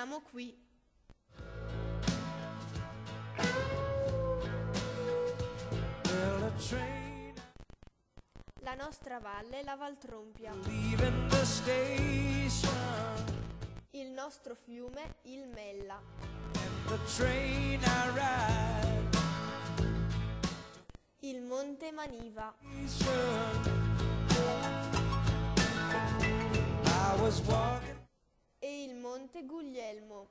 siamo qui. La nostra valle è la Valtrompia. Il nostro fiume, il Mella. Il monte Maniva. I was walking Guglielmo.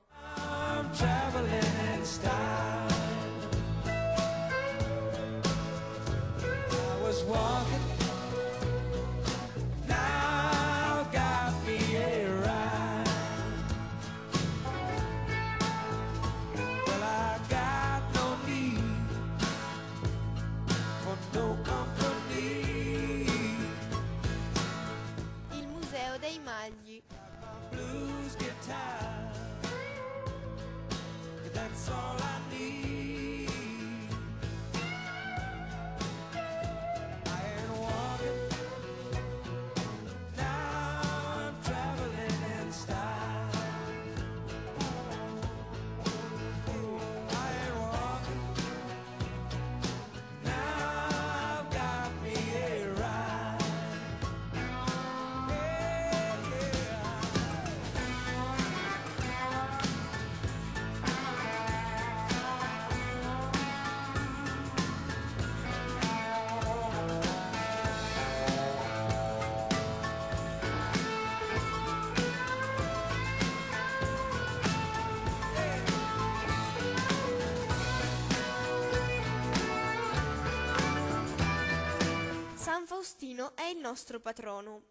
San Faustino è il nostro patrono.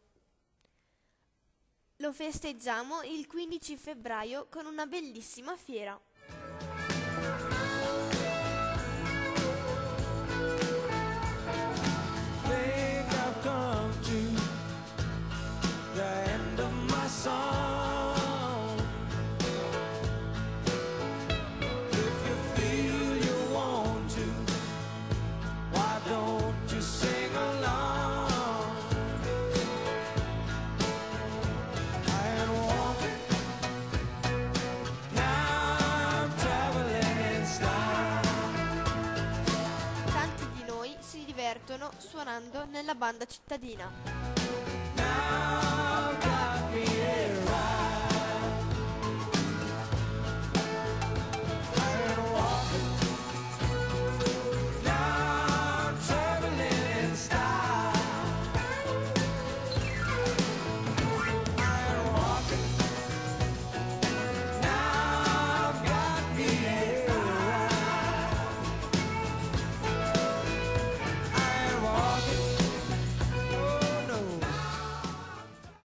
Lo festeggiamo il 15 febbraio con una bellissima fiera. esordiscono suonando nella banda cittadina.